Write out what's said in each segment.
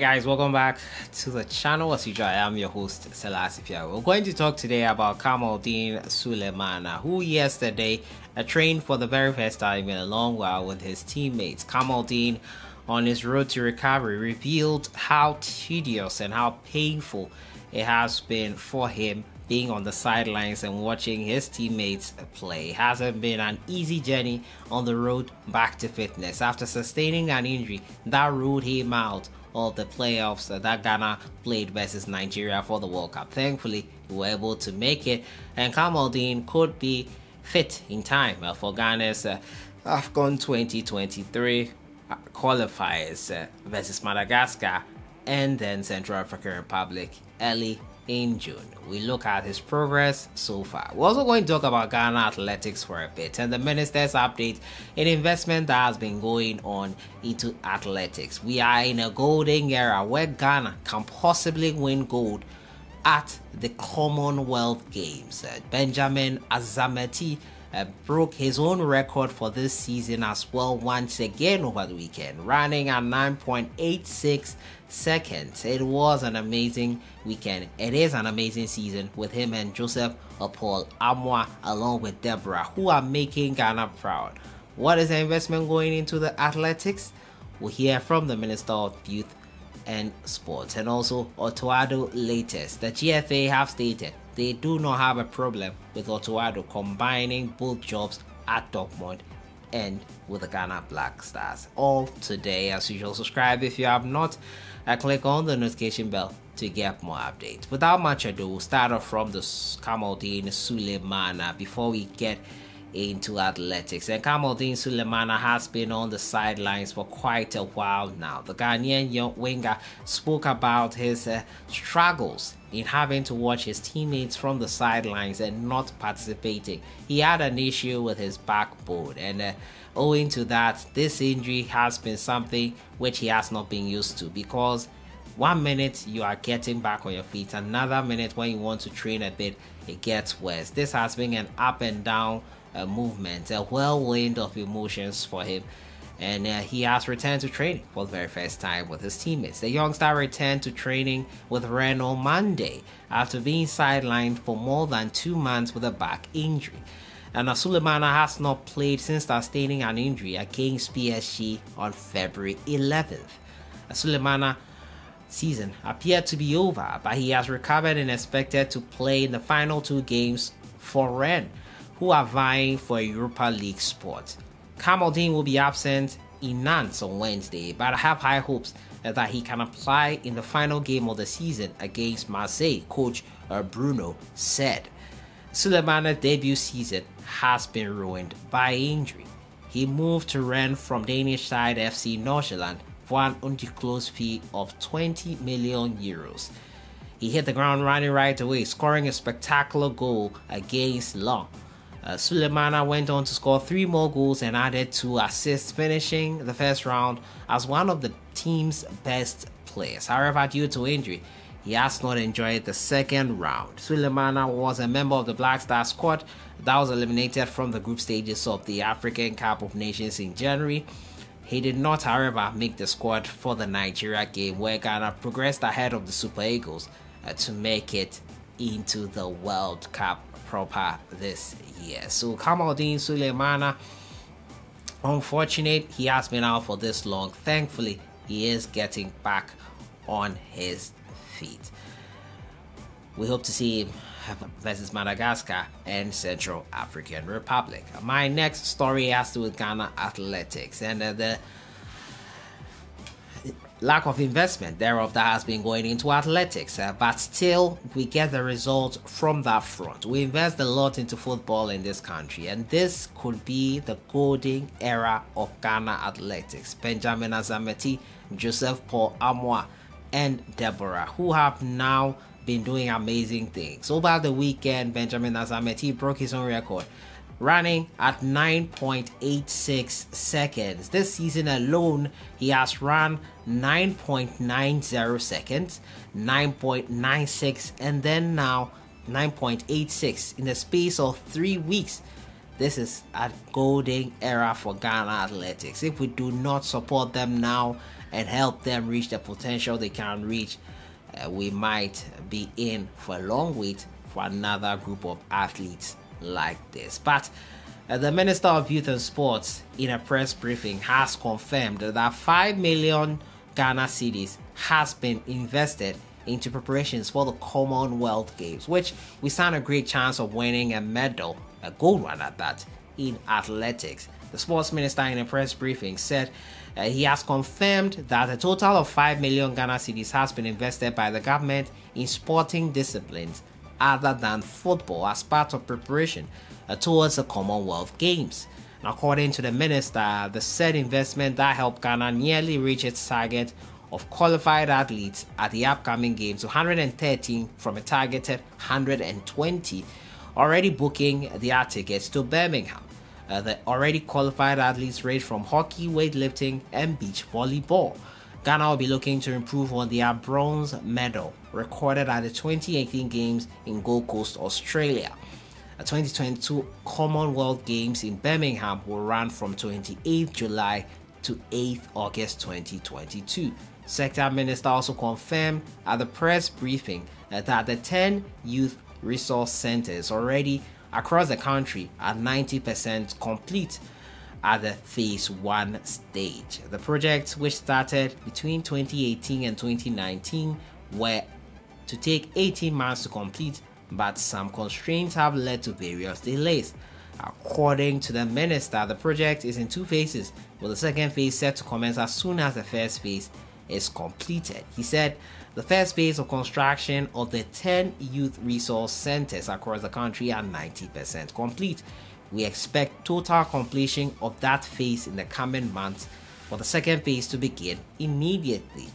guys, welcome back to the channel. As usual, I am your host, Selassie We're going to talk today about Kamaldeen Sulemana, who yesterday uh, trained for the very first time in a long while with his teammates. Kamaldeen, on his road to recovery, revealed how tedious and how painful it has been for him being on the sidelines and watching his teammates play. It hasn't been an easy journey on the road back to fitness. After sustaining an injury that ruled him out of the playoffs that Ghana played versus Nigeria for the World Cup. Thankfully, we were able to make it, and Kamaldeen could be fit in time uh, for Ghana's uh, AFCON 2023 uh, qualifiers versus Madagascar and then Central African Republic early in June. We look at his progress so far. We're also going to talk about Ghana athletics for a bit and the minister's update in investment that has been going on into athletics. We are in a golden era where Ghana can possibly win gold at the Commonwealth Games. Uh, Benjamin Azameti broke his own record for this season as well once again over the weekend, running at 9.86 seconds. It was an amazing weekend. It is an amazing season with him and Joseph Paul Amoah along with Deborah, who are making Ghana proud. What is the investment going into the athletics? We'll hear from the Minister of Youth and Sports and also Otto Addo latest. The GFA have stated they do not have a problem with Otto Addo combining both jobs at Dortmund and with the Ghana Black Stars. All today, as usual, subscribe if you have not. and click on the notification bell to get more updates. Without much ado, we'll start off from the Kamaldeen Sulemana before we get into athletics. And Kamaldeen Sulemana has been on the sidelines for quite a while now. The Ghanaian young winger spoke about his uh, struggles in having to watch his teammates from the sidelines and not participating. He had an issue with his backbone, and uh, owing to that, this injury has been something which he has not been used to because one minute you are getting back on your feet, another minute when you want to train a bit, it gets worse. This has been an up and down uh, movement, a whirlwind of emotions for him. And uh, he has returned to training for the very first time with his teammates. The young star returned to training with on Monday after being sidelined for more than two months with a back injury. And Sulemana has not played since sustaining an injury against PSG on February 11th. Sulemana season appeared to be over, but he has recovered and expected to play in the final two games for Rennes who are vying for a Europa League spot. Kamaldeen will be absent in Nantes on Wednesday, but I have high hopes that he can apply in the final game of the season against Marseille, coach uh, Bruno said. Sulemana's debut season has been ruined by injury. He moved to Rennes from Danish side FC Nordsjælland for an undisclosed fee of 20 million euros. He hit the ground running right away, scoring a spectacular goal against Lyon uh, Sulemana went on to score three more goals and added two assists, finishing the first round as one of the team's best players. However, due to injury, he has not enjoyed the second round. Sulemana was a member of the Black Star squad that was eliminated from the group stages of the African Cup of Nations in January. He did not, however, make the squad for the Nigeria game where Ghana progressed ahead of the Super Eagles uh, to make it into the World Cup proper this year. So Kamaldeen Sulemana, unfortunate he has been out for this long. Thankfully, he is getting back on his feet. We hope to see him versus Madagascar and Central African Republic. My next story has to do with Ghana athletics and uh, the lack of investment thereof that has been going into athletics, uh, but still we get the results from that front. We invest a lot into football in this country, and this could be the golden era of Ghana athletics. Benjamin Azameti, Joseph Paul Amoah, and Deborah, who have now been doing amazing things. Over the weekend, Benjamin Azameti broke his own record running at 9.86 seconds. This season alone, he has run 9.90 seconds, 9.96, and then now 9.86 in the space of three weeks. This is a golden era for Ghana athletics. If we do not support them now and help them reach the potential they can reach, uh, we might be in for a long wait for another group of athletes like this. But uh, the Minister of Youth and Sports, in a press briefing, has confirmed that 5 million Ghana cedis has been invested into preparations for the Commonwealth Games, which we stand a great chance of winning a medal, a gold one at that, in athletics. The sports minister in a press briefing said uh, he has confirmed that a total of 5 million Ghana cedis has been invested by the government in sporting disciplines other than football as part of preparation uh, towards the Commonwealth Games. according to the minister, the said investment that helped Ghana nearly reach its target of qualified athletes at the upcoming games 113 from a targeted 120 already booking their tickets to Birmingham. Uh, the already qualified athletes range from hockey, weightlifting, and beach volleyball. Ghana will be looking to improve on their bronze medal recorded at the 2018 Games in Gold Coast, Australia. The 2022 Commonwealth Games in Birmingham will run from 28 July to 8 August 2022. Sector Minister also confirmed at the press briefing that the 10 youth resource centers already across the country are 90% complete at the phase 1 stage. The projects, which started between 2018 and 2019, were to take 18 months to complete, but some constraints have led to various delays. According to the minister, the project is in two phases, with the second phase set to commence as soon as the first phase is completed. He said the first phase of construction of the 10 youth resource centers across the country are 90% complete. We expect total completion of that phase in the coming months for the second phase to begin immediately.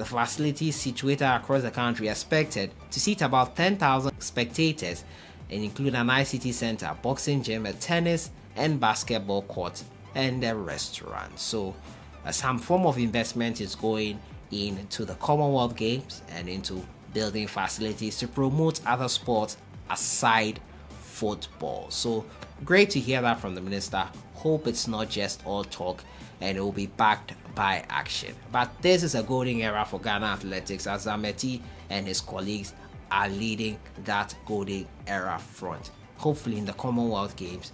The facilities situated across the country are expected to seat about 10,000 spectators and include an ICT center, boxing gym, a tennis and basketball court, and a restaurant. So uh, some form of investment is going into the Commonwealth Games and into building facilities to promote other sports aside football. So great to hear that from the minister. Hope it's not just all talk and it will be backed by action. But this is a golden era for Ghana athletics as Zameti and his colleagues are leading that golden era front. Hopefully in the Commonwealth Games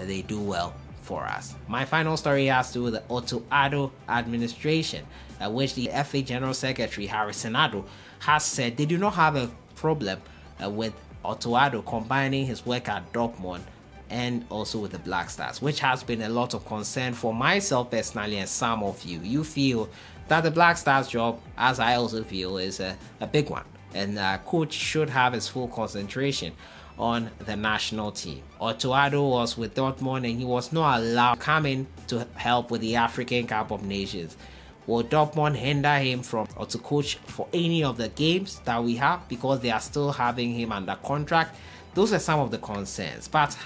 uh, they do well for us. My final story has to do with the Otto Addo administration, at which the FA General Secretary Harrison Addo has said they do not have a problem uh, with Otto Addo combining his work at Dortmund and also with the Black Stars, which has been a lot of concern for myself personally and some of you. You feel that the Black Stars job, as I also feel, is a, a big one, and coach should have his full concentration on the national team. Otto Addo was with Dortmund and he was not allowed in to help with the African Cup of Nations. Will Dortmund hinder him from or to coach for any of the games that we have because they are still having him under contract? Those are some of the concerns. But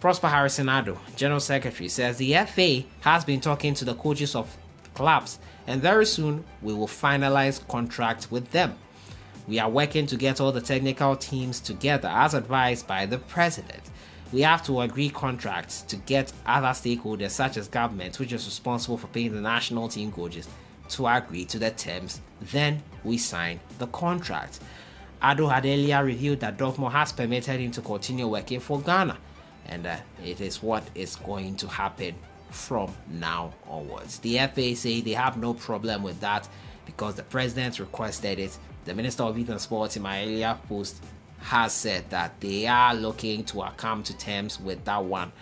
Prosper Harrison Addo, General Secretary, says the FA has been talking to the coaches of clubs and very soon we will finalize contract with them. We are working to get all the technical teams together as advised by the president. We have to agree contracts to get other stakeholders such as government, which is responsible for paying the national team coaches, to agree to the terms. Then we sign the contract. Addo had earlier revealed that Dortmund has permitted him to continue working for Ghana, and uh, it is what is going to happen from now onwards. The FA say they have no problem with that because the president requested it the Minister of Youth and Sports in my earlier post has said that they are looking to come to terms with that one.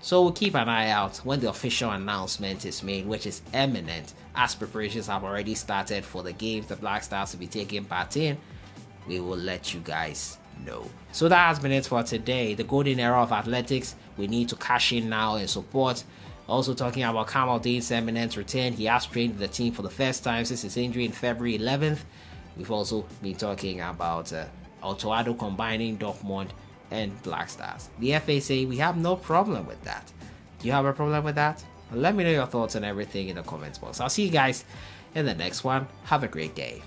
So we'll keep an eye out when the official announcement is made, which is imminent, as preparations have already started for the games the Black Stars will be taking part in. We will let you guys know. So that has been it for today. The golden era of athletics. We need to cash in now and support. Also talking about Kamaldeen's eminent return. He has trained the team for the first time since his injury in February 11th. We've also been talking about uh, Otto Addo combining Dortmund and Black Stars. The FA say we have no problem with that. Do you have a problem with that? Let me know your thoughts on everything in the comments box. I'll see you guys in the next one. Have a great day.